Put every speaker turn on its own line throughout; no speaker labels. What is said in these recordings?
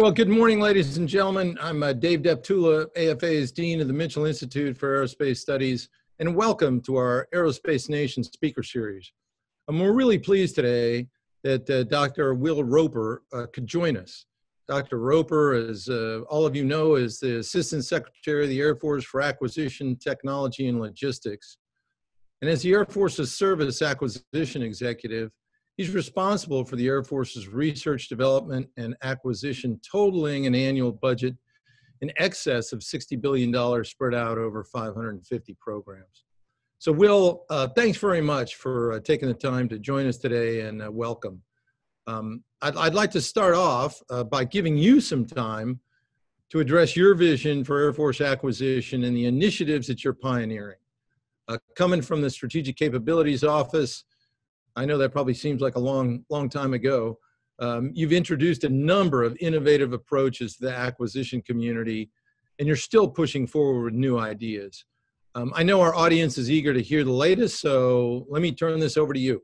well, good morning, ladies and gentlemen. I'm uh, Dave Deptula, AFA's Dean of the Mitchell Institute for Aerospace Studies, and welcome to our Aerospace Nation speaker series. And we're really pleased today that uh, Dr. Will Roper uh, could join us. Dr. Roper, as uh, all of you know, is the Assistant Secretary of the Air Force for Acquisition, Technology, and Logistics. And as the Air Force's Service Acquisition Executive, He's responsible for the Air Force's research, development, and acquisition, totaling an annual budget in excess of $60 billion spread out over 550 programs. So, Will, uh, thanks very much for uh, taking the time to join us today and uh, welcome. Um, I'd, I'd, like to start off uh, by giving you some time to address your vision for Air Force acquisition and the initiatives that you're pioneering. Uh, coming from the Strategic Capabilities Office, I know that probably seems like a long, long time ago. Um, you've introduced a number of innovative approaches to the acquisition community, and you're still pushing forward with new ideas. Um, I know our audience is eager to hear the latest, so let me turn this over to you.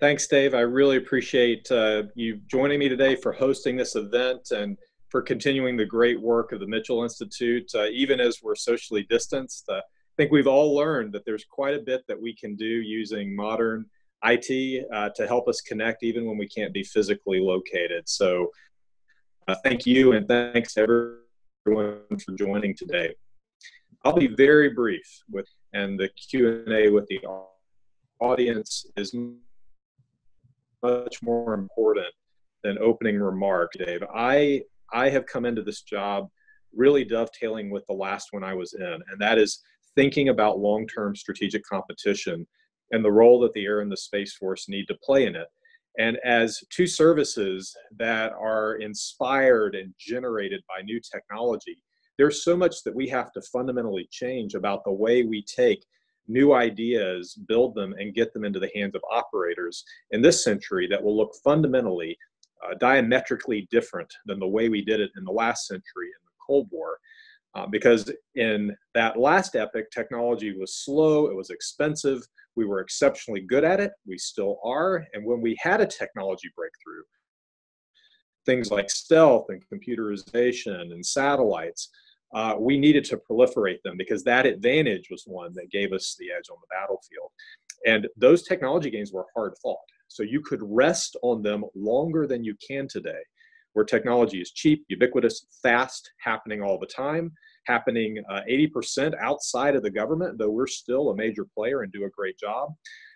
Thanks, Dave. I really appreciate uh, you joining me today for hosting this event and for continuing the great work of the Mitchell Institute, uh, even as we're socially distanced. Uh, think we've all learned that there's quite a bit that we can do using modern IT uh, to help us connect even when we can't be physically located. So uh, thank you and thanks everyone for joining today. I'll be very brief with and the Q&A with the audience is much more important than opening remark, Dave. I I have come into this job really dovetailing with the last one I was in, and that is thinking about long term strategic competition and the role that the Air and the Space Force need to play in it. And as two services that are inspired and generated by new technology, there's so much that we have to fundamentally change about the way we take new ideas, build them, and get them into the hands of operators in this century that will look fundamentally uh, diametrically different than the way we did it in the last century in the Cold War. Uh, because in that last epic, technology was slow, it was expensive, we were exceptionally good at it, we still are. And when we had a technology breakthrough, things like stealth and computerization and satellites, uh, we needed to proliferate them because that advantage was one that gave us the edge on the battlefield. And those technology gains were hard fought. So you could rest on them longer than you can today where technology is cheap, ubiquitous, fast, happening all the time, happening uh, 80% outside of the government, though we're still a major player and do a great job.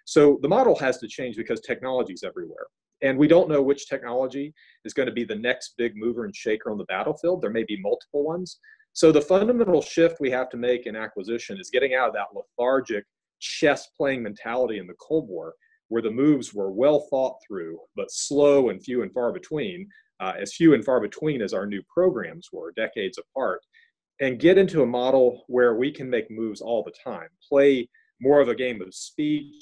So the model has to change because technology is everywhere. And we don't know which technology is going to be the next big mover and shaker on the battlefield. There may be multiple ones. So the fundamental shift we have to make in acquisition is getting out of that lethargic chess playing mentality in the Cold War, where the moves were well thought through, but slow and few and far between, uh, as few and far between as our new programs were, decades apart, and get into a model where we can make moves all the time, play more of a game of speed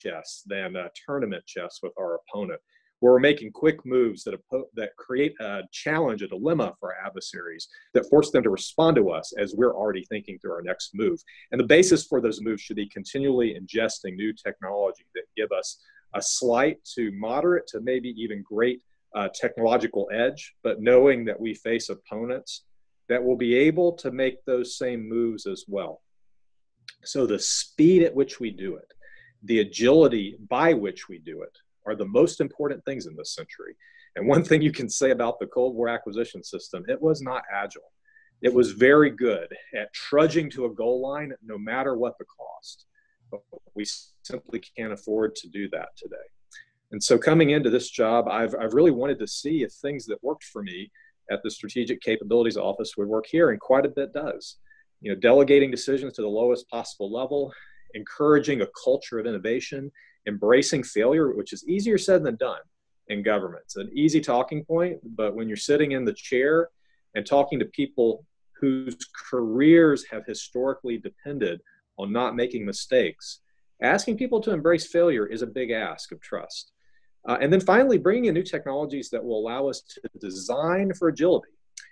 chess than tournament chess with our opponent, where we're making quick moves that, that create a challenge, a dilemma for our adversaries that force them to respond to us as we're already thinking through our next move. And the basis for those moves should be continually ingesting new technology that give us a slight to moderate to maybe even great uh, technological edge, but knowing that we face opponents that will be able to make those same moves as well. So the speed at which we do it, the agility by which we do it, are the most important things in this century. And one thing you can say about the Cold War acquisition system, it was not agile. It was very good at trudging to a goal line no matter what the cost. But we simply can't afford to do that today. And so coming into this job, I've, I've really wanted to see if things that worked for me at the Strategic Capabilities Office would work here, and quite a bit does. You know, delegating decisions to the lowest possible level, encouraging a culture of innovation, embracing failure, which is easier said than done in government. It's an easy talking point, but when you're sitting in the chair and talking to people whose careers have historically depended on not making mistakes, asking people to embrace failure is a big ask of trust. Uh, and then finally, bringing in new technologies that will allow us to design for agility.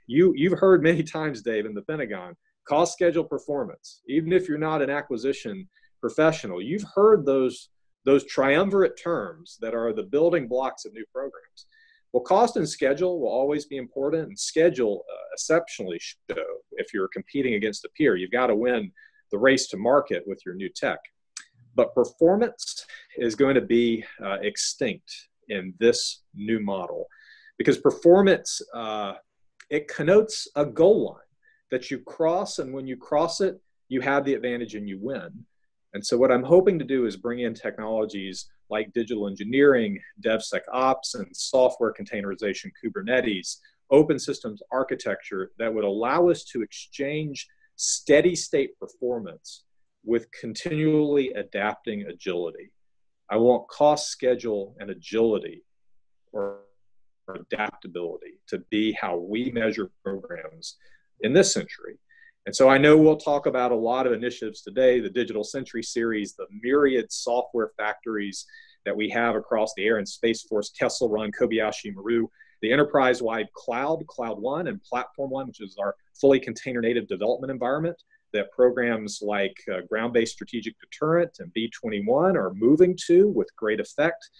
You, you've heard many times, Dave, in the Pentagon, cost schedule performance. Even if you're not an acquisition professional, you've heard those, those triumvirate terms that are the building blocks of new programs. Well, cost and schedule will always be important, and schedule uh, exceptionally so. If you're competing against a peer, you've got to win the race to market with your new tech. But performance is going to be uh, extinct in this new model because performance uh, it connotes a goal line that you cross, and when you cross it, you have the advantage and you win. And so, what I'm hoping to do is bring in technologies like digital engineering, DevSecOps, and software containerization, Kubernetes, open systems architecture that would allow us to exchange steady state performance with continually adapting agility. I want cost, schedule, and agility or adaptability to be how we measure programs in this century. And so I know we'll talk about a lot of initiatives today the Digital Century series, the myriad software factories that we have across the Air and Space Force, Kessel Run, Kobayashi Maru, the enterprise wide cloud, Cloud One, and Platform One, which is our fully container native development environment that programs like uh, Ground Based Strategic Deterrent and B 21 are moving to with great effect.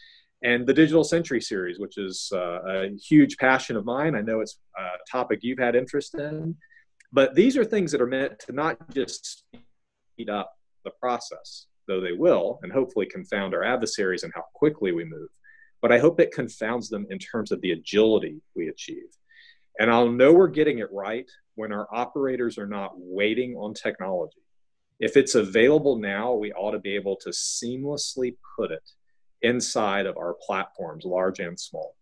And the Digital Century series, which is uh, a huge passion of mine. I know it's a topic you've had interest in. But these are things that are meant to not just speed up the process, though they will, and hopefully confound our adversaries and how quickly we move. But I hope it confounds them in terms of the agility we achieve. And I'll know we're getting it right when our operators are not waiting on technology. If it's available now, we ought to be able to seamlessly put it inside of our platforms, large and small.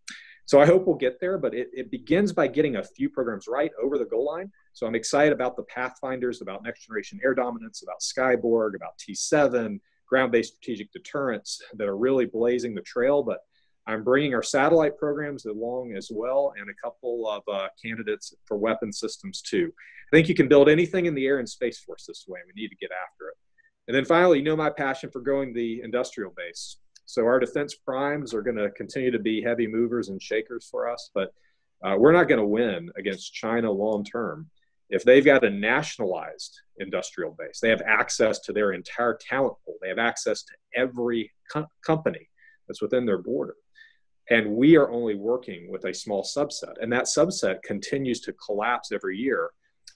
So I hope we'll get there, but it, it begins by getting a few programs right over the goal line. So I'm excited about the Pathfinders, about next generation air dominance, about Skyborg, about T7, ground based strategic deterrence that are really blazing the trail. But I'm bringing our satellite programs along as well and a couple of uh, candidates for weapon systems too. I think you can build anything in the Air and Space Force this way. We need to get after it. And then finally, you know my passion for growing the industrial base. So our defense primes are going to continue to be heavy movers and shakers for us, but uh, we're not going to win against China long term if they've got a nationalized industrial base. They have access to their entire talent pool. They have access to every co- company that's within their border. And we are only working with a small subset. And that subset continues to collapse every year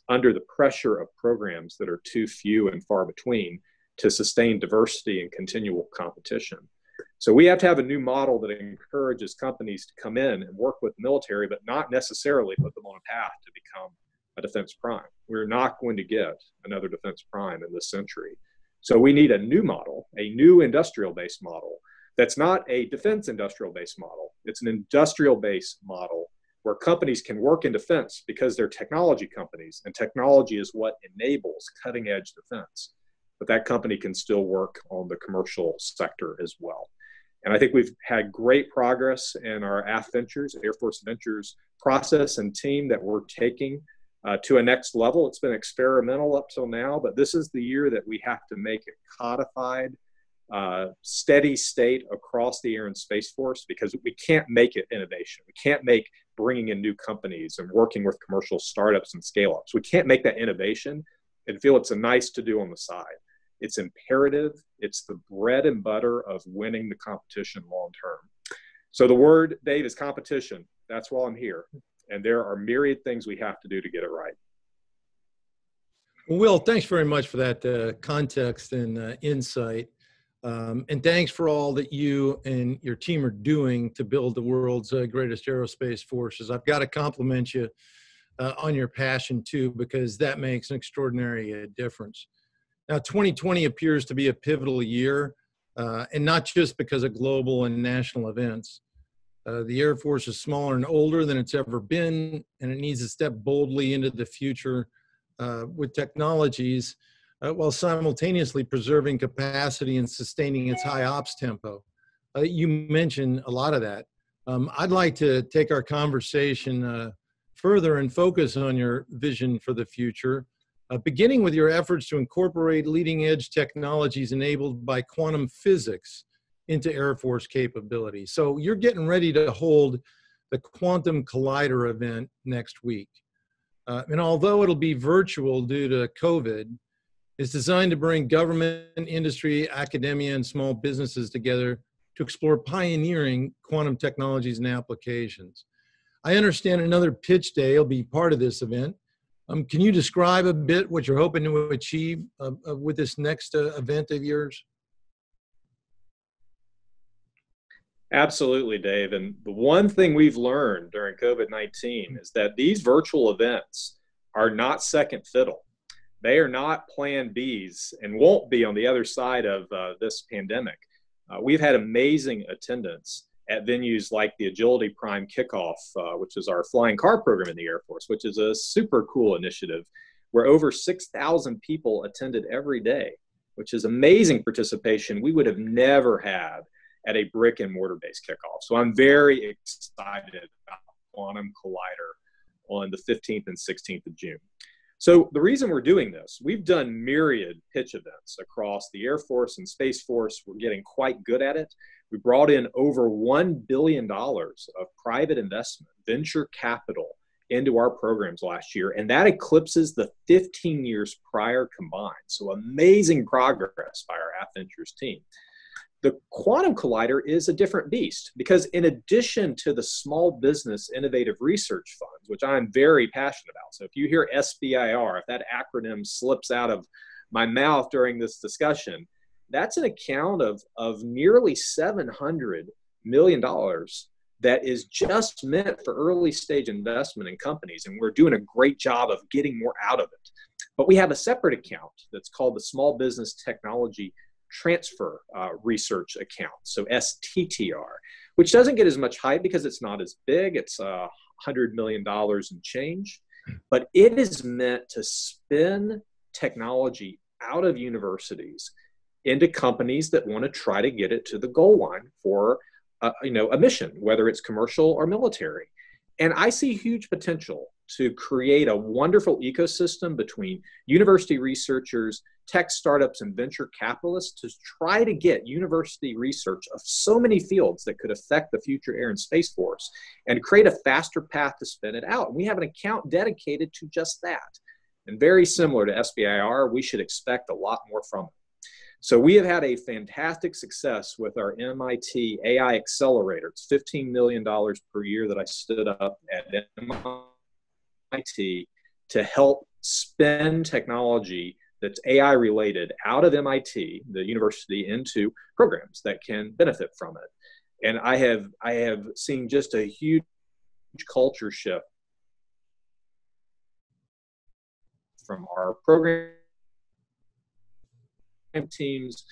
under the pressure of programs that are too few and far between to sustain diversity and continual competition. So we have to have a new model that encourages companies to come in and work with the military, but not necessarily put them on a path to become a defense prime. We're not going to get another defense prime in this century. So we need a new model, a new industrial based model that's not a defense industrial based model. It's an industrial based model where companies can work in defense because they're technology companies, and technology is what enables cutting edge defense. But that company can still work on the commercial sector as well. And I think we've had great progress in our AF Ventures, Air Force Ventures process and team that we're taking uh, to a next level. It's been experimental up till now, but this is the year that we have to make it codified, uh, steady state across the Air and Space Force because we can't make it innovation. We can't make bringing in new companies and working with commercial startups and scale ups. We can't make that innovation and feel it's a nice to do on the side. It's imperative. It's the bread and butter of winning the competition long term. So the word, Dave, is competition. That's why I'm here. And there are myriad things we have to do to get it right.
Well, Will, thanks very much for that uh, context and uh, insight. Um, and thanks for all that you and your team are doing to build the world's uh, greatest aerospace forces. I've got to compliment you uh, on your passion too, because that makes an extraordinary uh, difference. Now, 2020 appears to be a pivotal year, uh, and not just because of global and national events. Uh, the Air Force is smaller and older than it's ever been, and it needs to step boldly into the future uh, with technologies uh, while simultaneously preserving capacity and sustaining its high ops tempo. Uh, you mentioned a lot of that. Um, I'd like to take our conversation uh, further and focus on your vision for the future uh, beginning with your efforts to incorporate leading edge technologies enabled by quantum physics into Air Force capability. So you're getting ready to hold the Quantum Collider event next week. Uh, and although it'll be virtual due to COVID, is designed to bring government, industry, academia, and small businesses together to explore pioneering quantum technologies and applications. I understand another pitch day will be part of this event. Um, can you describe a bit what you're hoping to achieve uh, uh, with this next uh, event of yours?
Absolutely, Dave. And the one thing we've learned during COVID 19 is that these virtual events are not second fiddle. They are not plan Bs and won't be on the other side of uh, this pandemic. Uh, we've had amazing attendance at venues like the Agility Prime Kickoff, uh, which is our flying car program in the Air Force, which is a super cool initiative where over 6,000 people attended every day, which is amazing participation we would have never had at a brick and mortar based kickoff. So I'm very excited about Quantum Collider on the 15th and 16th of June. So the reason we're doing this, we've done myriad pitch events across the Air Force and Space Force. We're getting quite good at it. We brought in over $1 billion of private investment, venture capital into our programs last year, and that eclipses the 15 years prior combined. So amazing progress by our AFVentures team. The Quantum Collider is a different beast because, in addition to the Small Business Innovative Research Funds, which I'm very passionate about, so if you hear SBIR, if that acronym slips out of my mouth during this discussion, that's an account of, of nearly $700 million that is just meant for early stage investment in companies. And we're doing a great job of getting more out of it. But we have a separate account that's called the Small Business Technology transfer uh, research account, so STTR, which doesn't get as much hype because it's not as big. It's uh, $100 million and change, but it is meant to spin technology out of universities into companies that want to try to get it to the goal line for uh, you know a mission whether it's commercial or military and i see huge potential to create a wonderful ecosystem between university researchers, tech startups, and venture capitalists to try to get university research of so many fields that could affect the future Air and Space Force and create a faster path to spin it out. And we have an account dedicated to just that. And very similar to SBIR, we should expect a lot more from it. So we have had a fantastic success with our MIT AI Accelerator. It's $15 million per year that I stood up at MIT MIT to help spin technology that's AI related out of MIT, the university, into programs that can benefit from it. And I have I have seen just a huge culture shift from our program teams,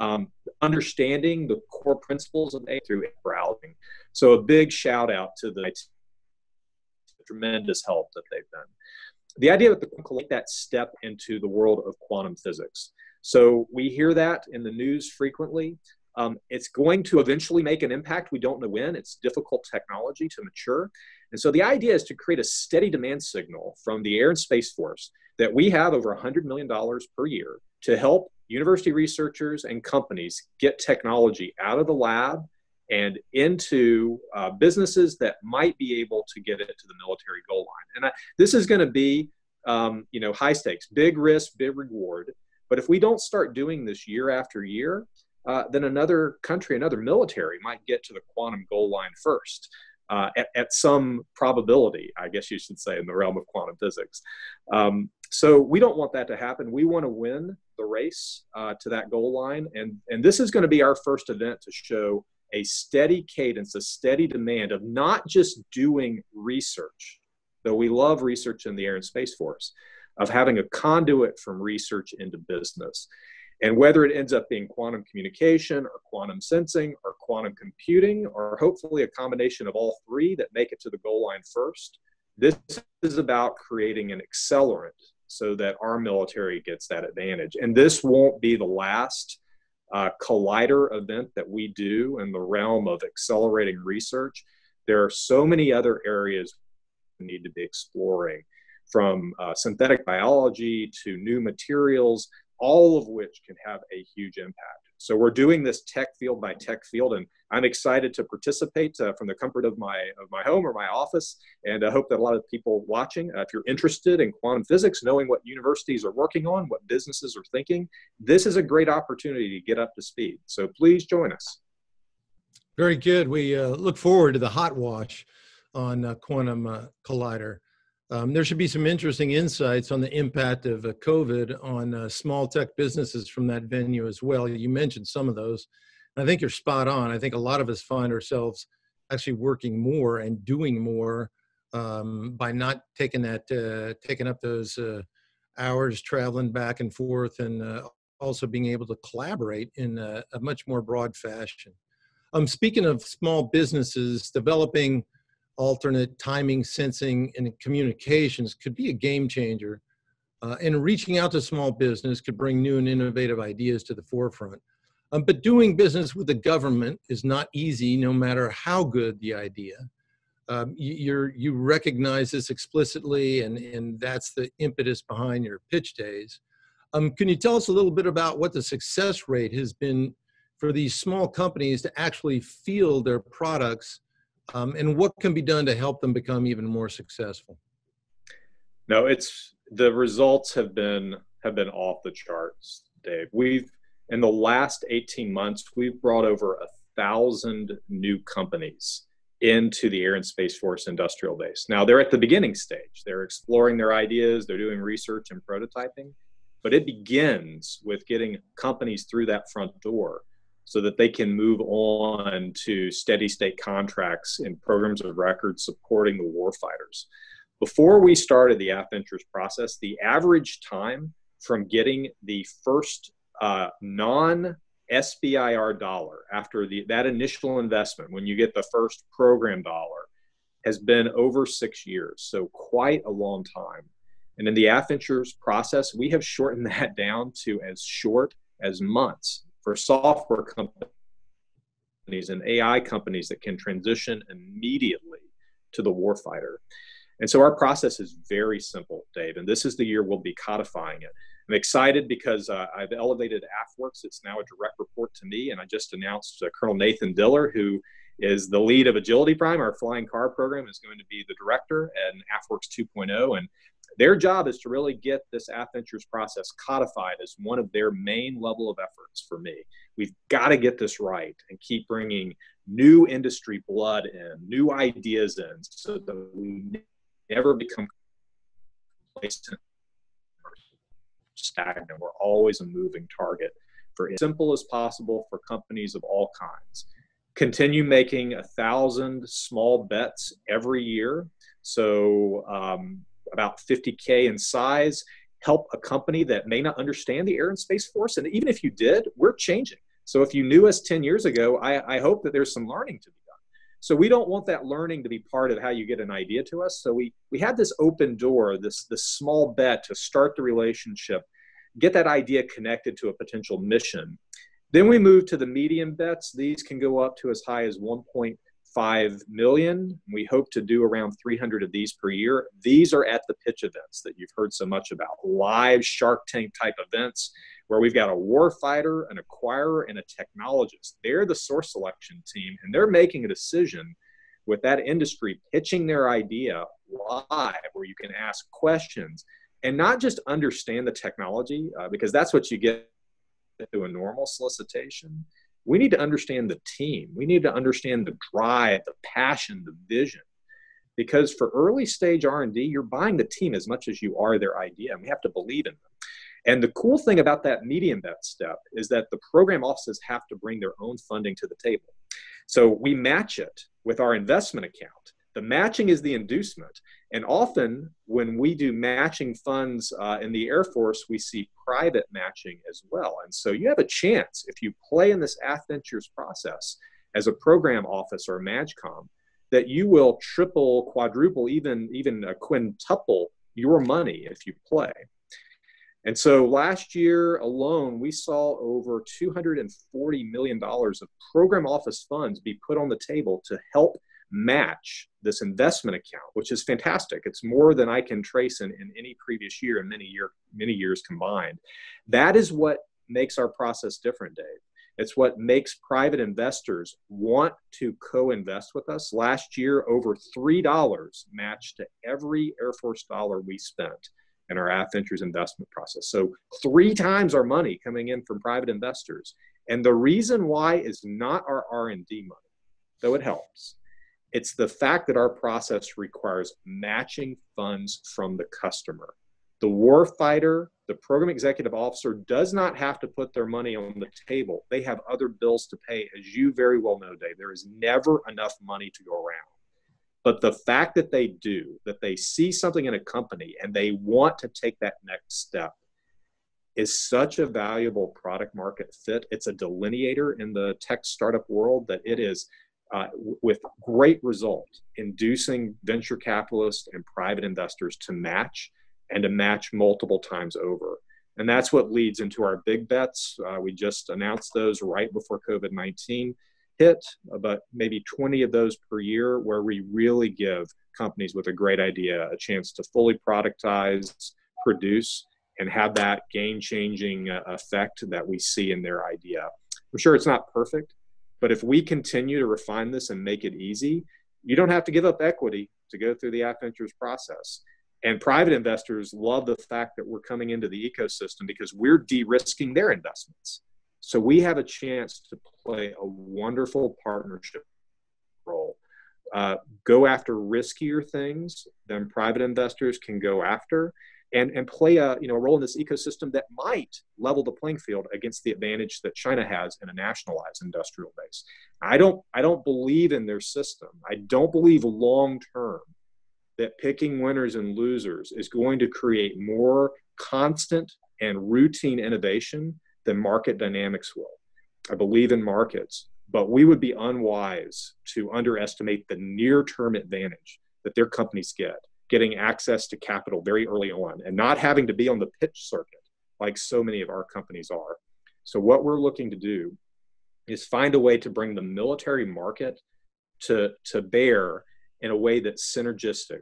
um, understanding the core principles of AI through browsing. So a big shout out to the tremendous help that they've been. The idea that the collect that step into the world of quantum physics. So we hear that in the news frequently. Um, it's going to eventually make an impact. We don't know when. It's difficult technology to mature. And so the idea is to create a steady demand signal from the Air and Space Force that we have over $100 million per year to help university researchers and companies get technology out of the lab and into uh, businesses that might be able to get it to the military goal line. And I, this is going to be, um, you know, high stakes, big risk, big reward. But if we don't start doing this year after year, uh, then another country, another military might get to the quantum goal line first. Uh, at, at, some probability, I guess you should say, in the realm of quantum physics. Um, so we don't want that to happen. We want to win the race uh, to that goal line, and and this is going to be our first event to show a steady cadence, a steady demand of not just doing research, though we love research in the Air and Space Force, of having a conduit from research into business. And whether it ends up being quantum communication or quantum sensing or quantum computing, or hopefully a combination of all three that make it to the goal line first, this is about creating an accelerant so that our military gets that advantage. And this won't be the last uh, collider event that we do in the realm of accelerating research, there are so many other areas we need to be exploring from uh, synthetic biology to new materials, all of which can have a huge impact. So we're doing this tech field by tech field, and I'm excited to participate uh, from the comfort of my of my home or my office. And I hope that a lot of people watching, uh, if you're interested in quantum physics, knowing what universities are working on, what businesses are thinking, this is a great opportunity to get up to speed. So please join us.
Very good. We uh, look forward to the hot wash on uh, Quantum uh, Collider. Um, there should be some interesting insights on the impact of uh, COVID on uh, small tech businesses from that venue as well. You mentioned some of those. I think you're spot on. I think a lot of us find ourselves actually working more and doing more um, by not taking that uh, taking up those uh, hours traveling back and forth and uh, also being able to collaborate in a, a much more broad fashion. Um, speaking of small businesses, developing alternate timing, sensing, and communications could be a game changer. Uh, and reaching out to small business could bring new and innovative ideas to the forefront. Um, but doing business with the government is not easy, no matter how good the idea. Um, you, you recognize this explicitly, and, and that's the impetus behind your pitch days. Um, can you tell us a little bit about what the success rate has been for these small companies to actually field their products um, and what can be done to help them become even more successful?
No, it's the results have been have been off the charts, Dave. We've in the last 18 months, we've brought over a thousand new companies into the Air and Space Force industrial base. Now they're at the beginning stage. They're exploring their ideas, they're doing research and prototyping, but it begins with getting companies through that front door so that they can move on to steady state contracts and programs of record supporting the warfighters. Before we started the AFVentures process, the average time from getting the first uh, non SBIR dollar after the, that initial investment, when you get the first program dollar, has been over six years. So, quite a long time. And in the AFVentures process, we have shortened that down to as short as months for software companies and AI companies that can transition immediately to the warfighter. And so our process is very simple, Dave, and this is the year we'll be codifying it. I'm excited because uh, I've elevated AFWERX. It's now a direct report to me, and I just announced uh, Colonel Nathan Diller, who is the lead of Agility Prime, our flying car program, is going to be the director and AFWERX 2.0. And their job is to really get this AFVentures process codified as one of their main level of efforts for me. We've got to get this right and keep bringing new industry blood in, new ideas in, so that we never become complacent or stagnant. We're always a moving target for as simple as possible for companies of all kinds. Continue making a thousand small bets every year. So um, about 50K in size, help a company that may not understand the Air and Space Force. And even if you did, we're changing. So if you knew us 10 years ago, I, I hope that there's some learning to be done. So we don't want that learning to be part of how you get an idea to us. So we we had this open door, this this small bet to start the relationship, get that idea connected to a potential mission. Then we move to the medium bets. These can go up to as high as 1.5 million. We hope to do around 300 of these per year. These are at the pitch events that you've heard so much about, live Shark Tank type events where we've got a war fighter, an acquirer, and a technologist. They're the source selection team, and they're making a decision with that industry pitching their idea live where you can ask questions and not just understand the technology, uh, because that's what you get through a normal solicitation we need to understand the team. We need to understand the drive the passion the vision. Because for early stage r&d you're buying the team as much as you are their idea and we have to believe in them. And the cool thing about that medium bet step is that the program offices have to bring their own funding to the table. So we match it with our investment account the matching is the inducement and often, when we do matching funds uh, in the Air Force, we see private matching as well. And so you have a chance if you play in this AFVentures process as a program office or a MAJCOM, that you will triple, quadruple, even even a quintuple your money if you play. And so last year alone, we saw over $240 million of program office funds be put on the table to help match this investment account, which is fantastic. It's more than I can trace in, in any previous year and many year many years combined. That is what makes our process different, Dave. It's what makes private investors want to co invest with us. Last year, over $3 matched to every Air Force dollar we spent in our AF Ventures investment process. So, three times our money coming in from private investors. And the reason why is not our R&D money, though it helps. It's the fact that our process requires matching funds from the customer. The warfighter, the program executive officer, does not have to put their money on the table. They have other bills to pay. As you very well know, Dave, there is never enough money to go around. But the fact that they do, that they see something in a company and they want to take that next step, is such a valuable product market fit. It's a delineator in the tech startup world that it is uh, with great result, inducing venture capitalists and private investors to match and to match multiple times over. And that's what leads into our big bets. Uh, we just announced those right before COVID 19 hit, about maybe 20 of those per year, where we really give companies with a great idea a chance to fully productize, produce, and have that game changing uh, effect that we see in their idea. I'm sure it's not perfect, but if we continue to refine this and make it easy, you don't have to give up equity to go through the AF Ventures process. And private investors love the fact that we're coming into the ecosystem because we're de risking their investments. So we have a chance to play a wonderful partnership role. Uh, go after riskier things than private investors can go after and, and play a you know a role in this ecosystem that might level the playing field against the advantage that China has in a nationalized industrial base. I don't I don't believe in their system. I don't believe long term that picking winners and losers is going to create more constant and routine innovation than market dynamics will. I believe in markets, but we would be unwise to underestimate the near term advantage that their companies get getting access to capital very early on and not having to be on the pitch circuit like so many of our companies are. So, what we're looking to do is find a way to bring the military market to, to bear in a way that's synergistic,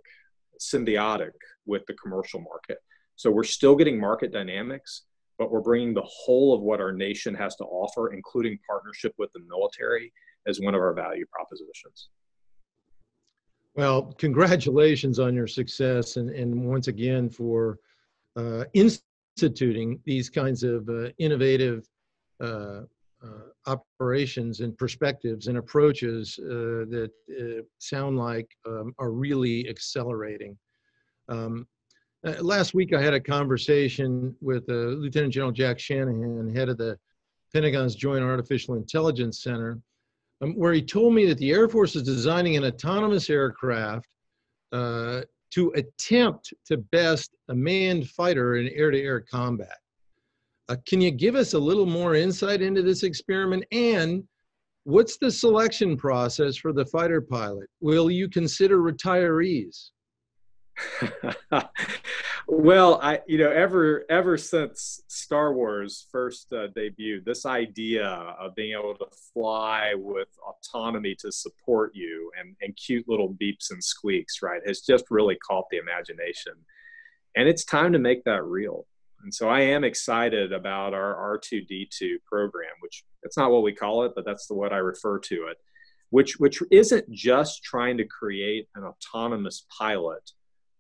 symbiotic with the commercial market. So, we're still getting market dynamics, but we're bringing the whole of what our nation has to offer, including partnership with the military, as one of our value propositions.
Well, congratulations on your success, and, and once again for uh, instituting these kinds of uh, innovative uh, uh operations and perspectives and approaches uh, that uh, sound like um, are really accelerating. Um, last week, I had a conversation with Lieutenant General Jack Shanahan, head of the Pentagon's Joint Artificial Intelligence Center um, where he told me that the Air Force is designing an autonomous aircraft uh, to attempt to best a manned fighter in air to air combat. Uh, can you give us a little more insight into this experiment? And what's the selection process for the fighter pilot? Will you consider retirees?
well, I you know ever ever since Star Wars first uh, debuted, this idea of being able to fly with autonomy to support you and and cute little beeps and squeaks, right, has just really caught the imagination, and it's time to make that real. And so I am excited about our R2D2 program, which that's not what we call it, but that's the what I refer to it, which which isn't just trying to create an autonomous pilot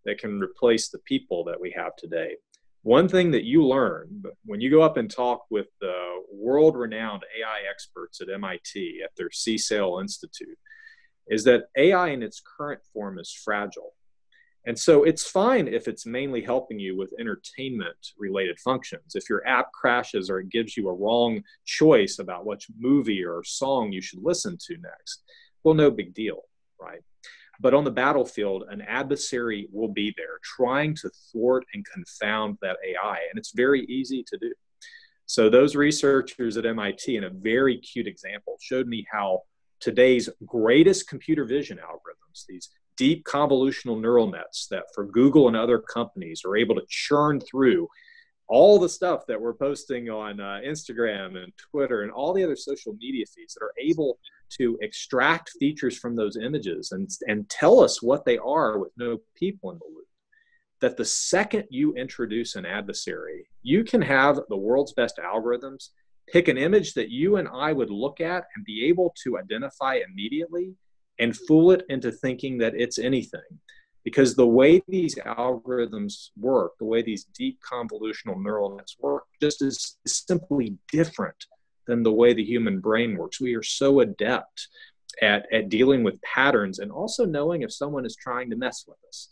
that can replace the people that we have today. One thing that you learn when you go up and talk with the world renowned AI experts at MIT at their CSAIL Institute is that AI in its current form is fragile. And so it's fine if it's mainly helping you with entertainment related functions. If your app crashes or it gives you a wrong choice about which movie or song you should listen to next, well, no big deal, right? But on the battlefield, an adversary will be there trying to thwart and confound that AI. And it's very easy to do. So, those researchers at MIT, in a very cute example, showed me how today's greatest computer vision algorithms, these deep convolutional neural nets that for Google and other companies are able to churn through all the stuff that we're posting on uh, Instagram and Twitter and all the other social media feeds that are able to extract features from those images and, and tell us what they are with no people in the loop. That the second you introduce an adversary, you can have the world's best algorithms pick an image that you and I would look at and be able to identify immediately and fool it into thinking that it's anything. Because the way these algorithms work, the way these deep convolutional neural nets work, just is, simply different than the way the human brain works. We are so adept at, at dealing with patterns and also knowing if someone is trying to mess with us.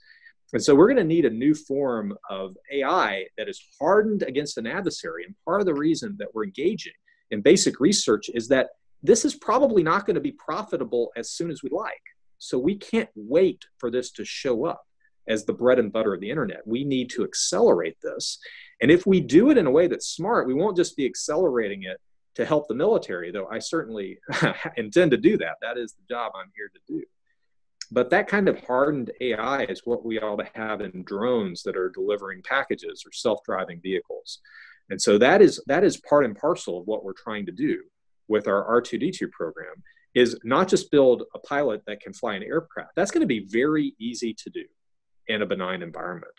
And so we're going to need a new form of AI that is hardened against an adversary. And part of the reason that we're engaging in basic research is that this is probably not going to be profitable as soon as we like. So we can't wait for this to show up as the bread and butter of the internet. We need to accelerate this. And if we do it in a way that's smart, we won't just be accelerating it to help the military, though I certainly intend to do that. That is the job I'm here to do. But that kind of hardened AI is what we ought to have in drones that are delivering packages or self-driving vehicles. And so that is that is part and parcel of what we're trying to do with our R2D2 program is not just build a pilot that can fly an aircraft. That's going to be very easy to do in a benign environment.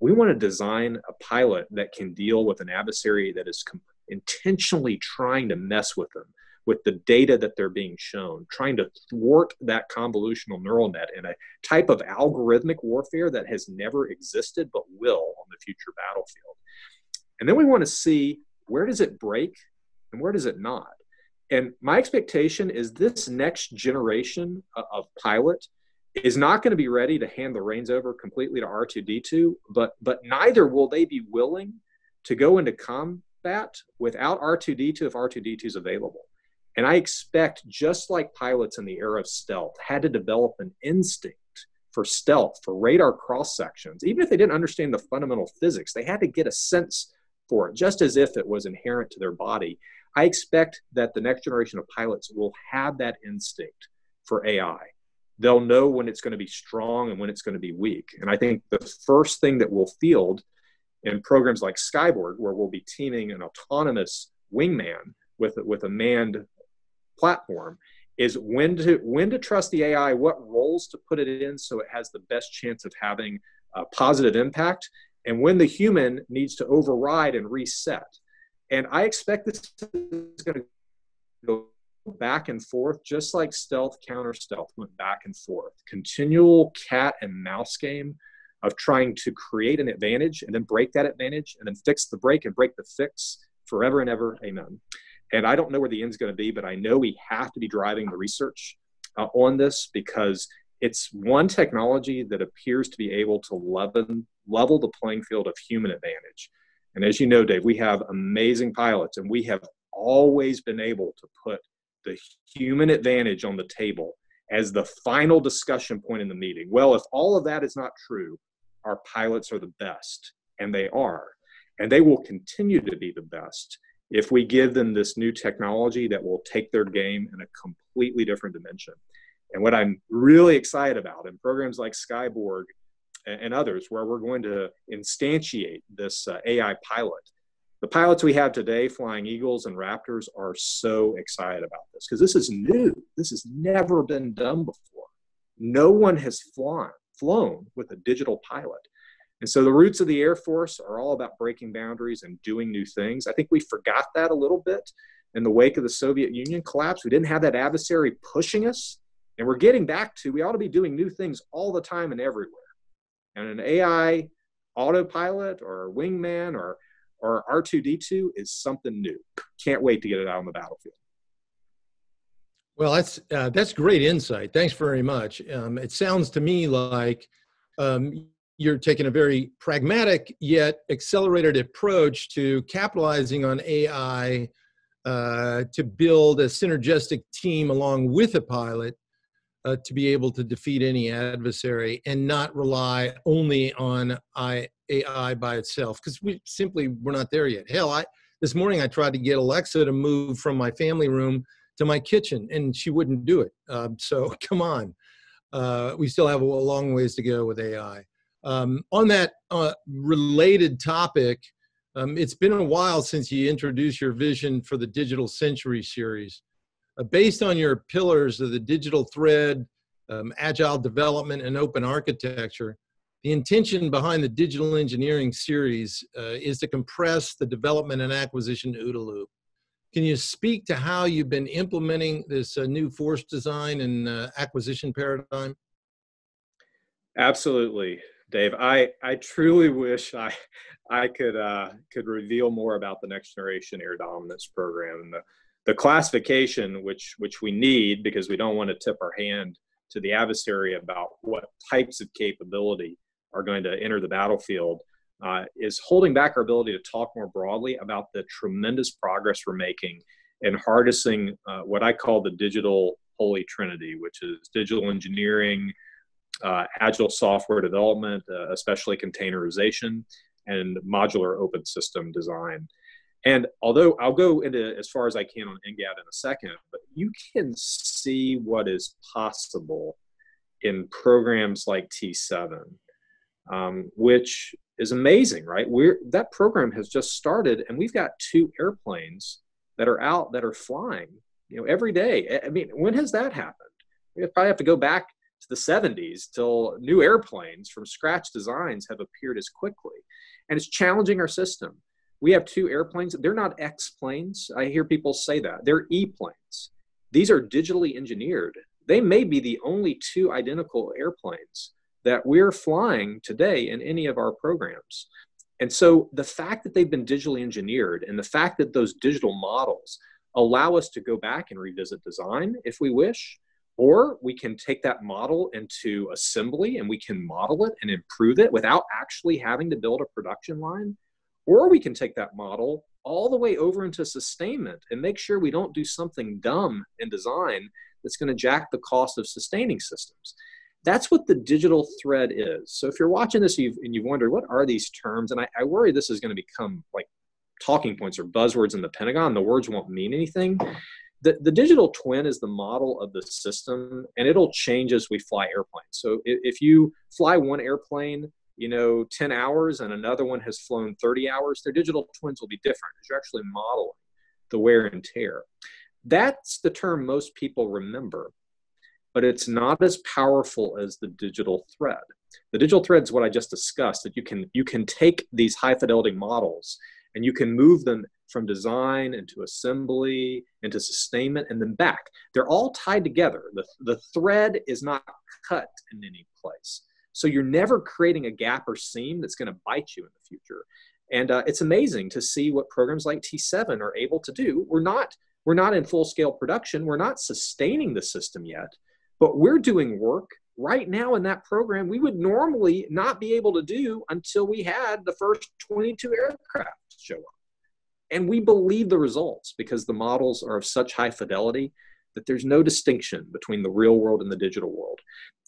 We want to design a pilot that can deal with an adversary that is intentionally trying to mess with them with the data that they're being shown, trying to thwart that convolutional neural net in a type of algorithmic warfare that has never existed but will on the future battlefield. And then we want to see where does it break and where does it not? And my expectation is this next generation of pilot is not going to be ready to hand the reins over completely to R2D2, but but neither will they be willing to go into combat without R2D2 if R2D2 is available. And I expect, just like pilots in the era of stealth had to develop an instinct for stealth, for radar cross sections, even if they didn't understand the fundamental physics, they had to get a sense for it, just as if it was inherent to their body. I expect that the next generation of pilots will have that instinct for AI. They'll know when it's going to be strong and when it's going to be weak. And I think the first thing that we'll field in programs like Skyborg, where we'll be teaming an autonomous wingman with, with a manned platform is when to when to trust the AI, what roles to put it in so it has the best chance of having a positive impact, and when the human needs to override and reset. And I expect this is going to go back and forth, just like stealth counter stealth went back and forth. Continual cat and mouse game of trying to create an advantage and then break that advantage and then fix the break and break the fix forever and ever. Amen. And I don't know where the end's going to be, but I know we have to be driving the research uh, on this because it's one technology that appears to be able to level, level the playing field of human advantage. And as you know, Dave, we have amazing pilots, and we have always been able to put the human advantage on the table as the final discussion point in the meeting. Well, if all of that is not true, our pilots are the best, and they are. And they will continue to be the best if we give them this new technology that will take their game in a completely different dimension. And what I'm really excited about in programs like Skyborg and others, where we're going to instantiate this uh, AI pilot, the pilots we have today flying Eagles and Raptors are so excited about this because this is new. This has never been done before. No one has flown, flown with a digital pilot. And so the roots of the Air Force are all about breaking boundaries and doing new things. I think we forgot that a little bit in the wake of the Soviet Union collapse. We didn't have that adversary pushing us. And we're getting back to we ought to be doing new things all the time and everywhere. And an AI autopilot or wingman or or R2D2 is something new. Can't wait to get it out on the battlefield.
Well, that's uh, that's great insight. Thanks very much. Um, it sounds to me like um, you're taking a very pragmatic yet accelerated approach to capitalizing on AI uh, to build a synergistic team along with a pilot uh, to be able to defeat any adversary and not rely only on I, AI by itself because we simply we're not there yet. Hell, I this morning I tried to get Alexa to move from my family room to my kitchen and she wouldn't do it. Um, so come on, uh, we still have a long ways to go with AI. Um, on that uh, related topic, um, it's been a while since you introduced your vision for the Digital Century series. Uh, based on your pillars of the digital thread, um, agile development, and open architecture, the intention behind the digital engineering series uh, is to compress the development and acquisition OODA loop. Can you speak to how you've been implementing this uh, new force design and uh, acquisition paradigm?
Absolutely, Dave. I, I truly wish I I could uh, could reveal more about the next generation air dominance program and the, the classification which which we need because we don't want to tip our hand to the adversary about what types of capability are going to enter the battlefield uh, is holding back our ability to talk more broadly about the tremendous progress we're making in harnessing uh, what I call the digital holy trinity, which is digital engineering, uh, agile software development, uh, especially containerization, and modular open system design. And although I'll go into as far as I can on NGAD in a second, but you can see what is possible in programs like T7, um, which is amazing, right? We're that program has just started, and we've got two airplanes that are out that are flying, you know, every day. I mean, when has that happened? We probably have to go back to the 70s till new airplanes from scratch designs have appeared as quickly, and it's challenging our system. We have two airplanes. They're not X planes. I hear people say that they're E planes. These are digitally engineered. They may be the only two identical airplanes that we're flying today in any of our programs. And so the fact that they've been digitally engineered and the fact that those digital models allow us to go back and revisit design if we wish, or we can take that model into assembly and we can model it and improve it without actually having to build a production line. Or we can take that model all the way over into sustainment and make sure we don't do something dumb in design that's going to jack the cost of sustaining systems. That's what the digital thread is. So if you're watching this and you've wondered, what are these terms? And I, I worry this is going to become like talking points or buzzwords in the Pentagon. The words won't mean anything. The, the digital twin is the model of the system and it'll change as we fly airplanes. So if, if you fly one airplane, you know, 10 hours and another one has flown 30 hours, their digital twins will be different as you're actually modeling the wear and tear. That's the term most people remember but it's not as powerful as the digital thread. The digital thread is what I just discussed that you can you can take these high fidelity models and you can move them from design into assembly into sustainment and then back. They're all tied together. The, the thread is not cut in any place. So you're never creating a gap or seam that's going to bite you in the future. And uh, it's amazing to see what programs like T7 are able to do. We're not we're not in full scale production. We're not sustaining the system yet, but we're doing work right now in that program we would normally not be able to do until we had the first 22 aircraft show up. And we believe the results because the models are of such high fidelity that there's no distinction between the real world and the digital world.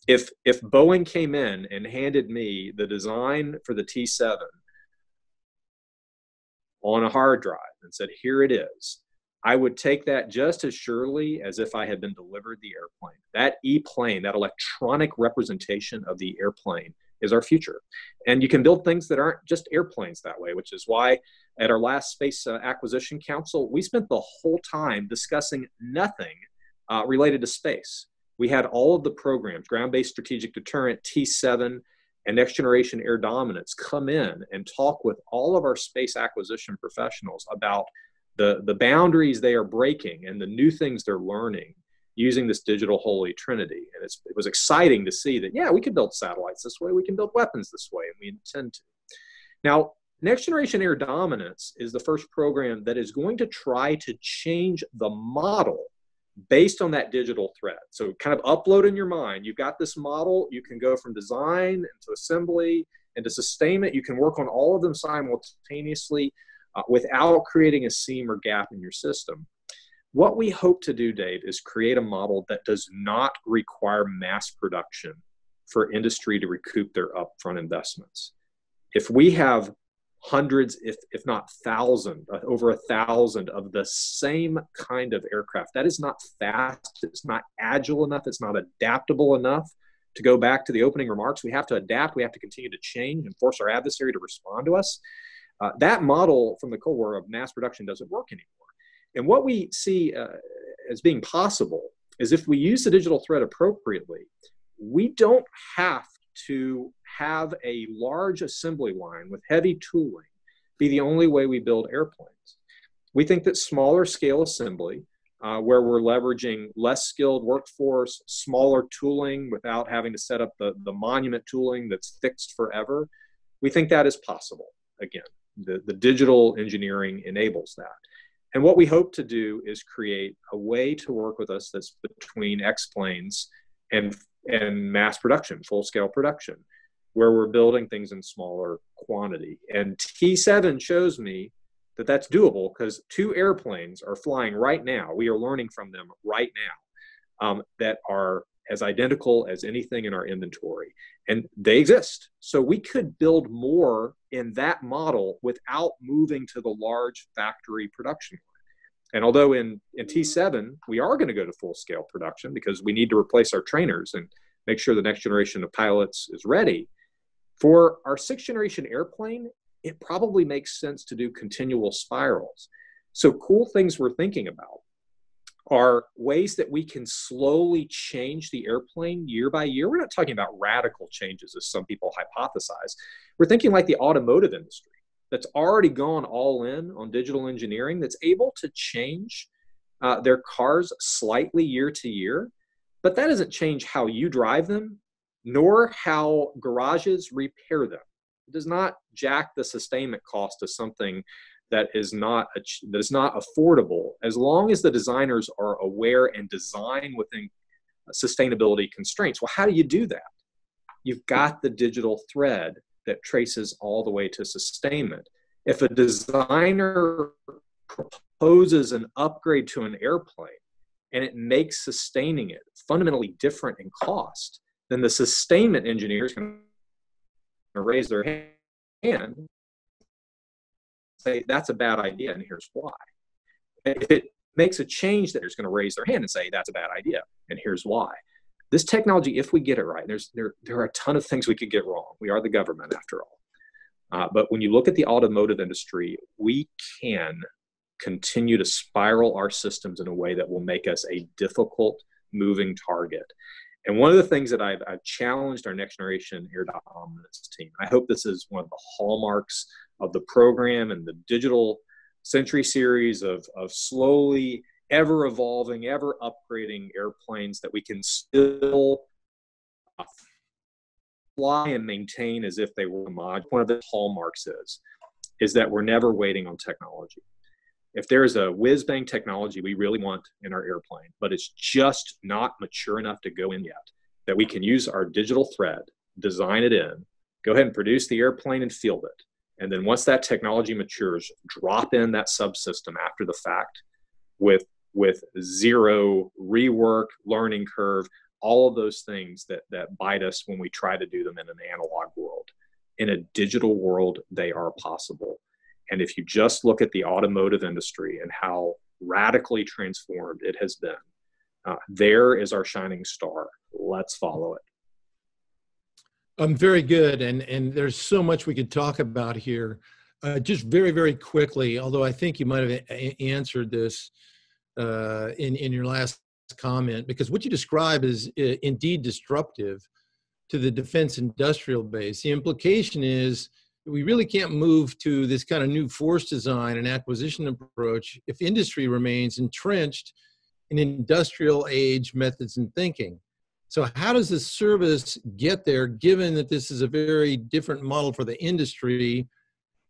If if Boeing came in and handed me the design for the T7 on a hard drive and said, "Here it is," I would take that just as surely as if I had been delivered the airplane. That e plane, that electronic representation of the airplane, is our future. And you can build things that aren't just airplanes that way, which is why at our last Space uh, Acquisition Council, we spent the whole time discussing nothing uh, related to space. We had all of the programs, ground based strategic deterrent, T7, and next generation air dominance come in and talk with all of our space acquisition professionals about the, the boundaries they are breaking and the new things they're learning using this digital holy trinity. And it was exciting to see that, yeah, we can build satellites this way, we can build weapons this way, and we intend to. Now, Next Generation Air Dominance is the first program that is going to try to change the model based on that digital thread. So, kind of upload in your mind, you've got this model, you can go from design into assembly into sustainment, you can work on all of them simultaneously uh, without creating a seam or gap in your system. What we hope to do, Dave, is create a model that does not require mass production for industry to recoup their upfront investments. If we have hundreds, if, if not thousand, uh, over a thousand of the same kind of aircraft, that is not fast, it's not agile enough, it's not adaptable enough to go back to the opening remarks. We have to adapt, we have to continue to change and force our adversary to respond to us. Uh, that model from the Cold War of mass production doesn't work anymore. And what we see uh, as being possible is if we use the digital thread appropriately, we don't have to have a large assembly line with heavy tooling be the only way we build airplanes. We think that smaller scale assembly, uh, where we're leveraging less skilled workforce, smaller tooling without having to set up the, the monument tooling that's fixed forever, we think that is possible. Again, the, the digital engineering enables that. And what we hope to do is create a way to work with us that's between X planes and, and mass production, full scale production, where we're building things in smaller quantity. And T7 shows me that that's doable because two airplanes are flying right now. We are learning from them right now um, that are as identical as anything in our inventory. And they exist. So we could build more in that model without moving to the large factory production. And although in, in T7, we are going to go to full scale production because we need to replace our trainers and make sure the next generation of pilots is ready. For our sixth generation airplane, it probably makes sense to do continual spirals. So, cool things we're thinking about are ways that we can slowly change the airplane year by year. We're not talking about radical changes, as some people hypothesize. We're thinking like the automotive industry that's already gone all in on digital engineering, that's able to change uh, their cars slightly year to year, but that doesn't change how you drive them, nor how garages repair them. It does not jack the sustainment cost of something that is not that is not affordable. As long as the designers are aware and design within uh, sustainability constraints well how do you do that? You've got the digital thread that traces all the way to sustainment. If a designer proposes an upgrade to an airplane and it makes sustaining it fundamentally different in cost then the sustainment engineers can raise their hand and say that's a bad idea and here's why. If it makes a change that is going to raise their hand and say that's a bad idea and here's why. This technology, if we get it right, there's there there are a ton of things we could get wrong. We are the government after all. Uh, but when you look at the automotive industry, we can continue to spiral our systems in a way that will make us a difficult moving target. And one of the things that I've, I've challenged our next generation air dominance team, I hope this is one of the hallmarks of the program and the digital century series of, of slowly ever evolving, ever upgrading airplanes that we can still fly and maintain as if they were mod. One of the hallmarks is, is that we're never waiting on technology. If there's a whiz bang technology we really want in our airplane, but it's just not mature enough to go in yet, that we can use our digital thread, design it in, go ahead and produce the airplane and field it and then once that technology matures, drop in that subsystem after the fact with with zero rework, learning curve, all of those things that that bite us when we try to do them in an analog world. In a digital world, they are possible. And if you just look at the automotive industry and how radically transformed it has been, uh, there is our shining star. Let's follow it.
Um, very good, and and there's so much we could talk about here. Uh, just very very quickly, although I think you might have a- answered this uh, in in your last comment, because what you describe is uh, indeed disruptive to the defense industrial base. The implication is we really can't move to this kind of new force design and acquisition approach if industry remains entrenched in industrial age methods and thinking. So how does the service get there, given that this is a very different model for the industry?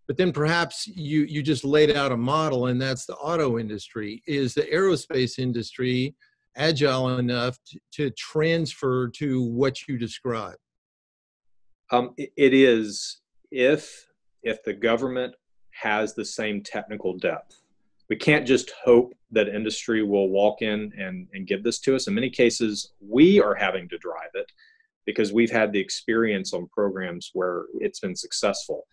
But then perhaps you you just laid out a model, and that's the auto industry. Is the aerospace industry agile enough to, to transfer to what you describe?
Um, it is if if the government has the same technical depth we can't just hope that industry will walk in and, and give this to us. In many cases, we are having to drive it because we've had the experience on programs where it's been successful.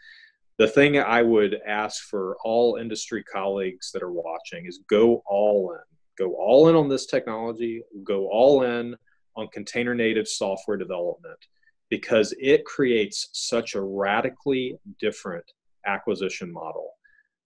The thing I would ask for all industry colleagues that are watching is go all in. Go all in on this technology, go all in on container native software development because it creates such a radically different acquisition model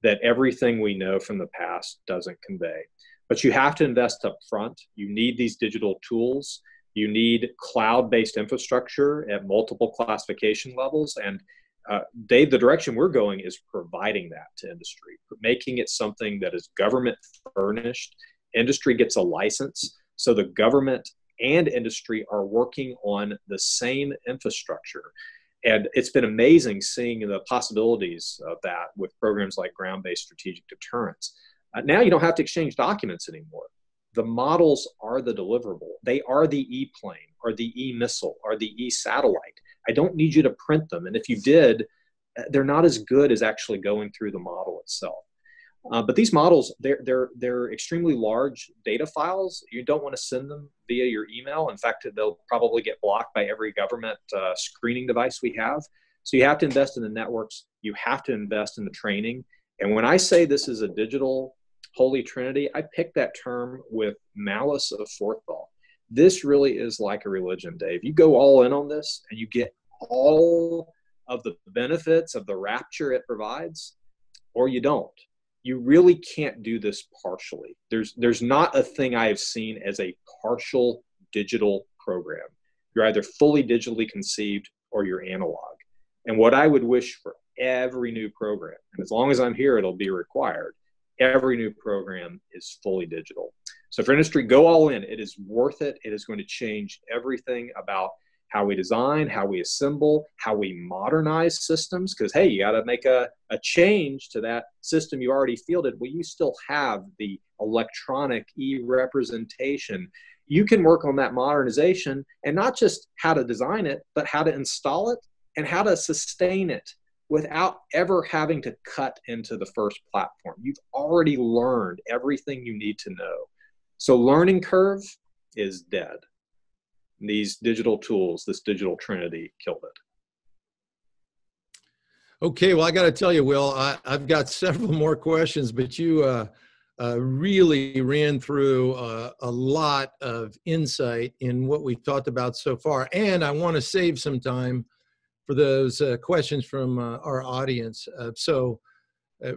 that everything we know from the past doesn't convey. But you have to invest up front. You need these digital tools. You need cloud based infrastructure at multiple classification levels. And uh, Dave, the direction we're going is providing that to industry, making it something that is government furnished. Industry gets a license, so the government and industry are working on the same infrastructure. And it's been amazing seeing the possibilities of that with programs like ground based strategic deterrence. Uh, now you don't have to exchange documents anymore. The models are the deliverable, they are the e plane or the e missile or the e satellite. I don't need you to print them. And if you did, uh, they're not as good as actually going through the model itself. Uh, but these models, they're, they're, they're extremely large data files. You don't want to send them via your email. In fact, they'll probably get blocked by every government uh, screening device we have. So you have to invest in the networks. You have to invest in the training. And when I say this is a digital holy trinity, I pick that term with malice of forethought. This really is like a religion, Dave. You go all in on this and you get all of the benefits of the rapture it provides, or you don't you really can't do this partially. There's there's not a thing I have seen as a partial digital program. You're either fully digitally conceived or you're analog. And what I would wish for every new program, and as long as I'm here, it'll be required. Every new program is fully digital. So for industry, go all in. It is worth it. It is going to change everything about how we design, how we assemble, how we modernize systems. Because, hey, you got to make a, a change to that system you already fielded. Well, you still have the electronic e representation. You can work on that modernization and not just how to design it, but how to install it and how to sustain it without ever having to cut into the first platform. You've already learned everything you need to know. So, learning curve is dead these digital tools, this digital trinity, killed it.
Okay, well, I got to tell you, Will, I, have got several more questions, but you uh, uh, really ran through uh, a lot of insight in what we've talked about so far. And I want to save some time for those uh, questions from uh, our audience. Uh, so,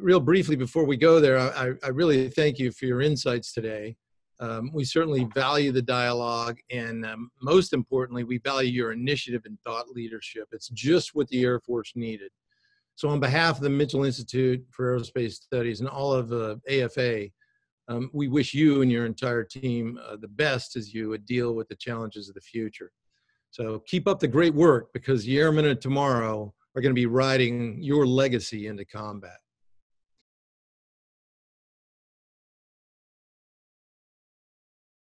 real briefly, before we go there, I, I, really thank you for your insights today. Um, we certainly value the dialogue, and um, most importantly, we value your initiative and thought leadership. It's just what the Air Force needed. So, on behalf of the Mitchell Institute for Aerospace Studies and all of the AFA, um, we wish you and your entire team uh, the best as you deal with the challenges of the future. So, keep up the great work because the airmen of tomorrow are going to be riding your legacy into combat.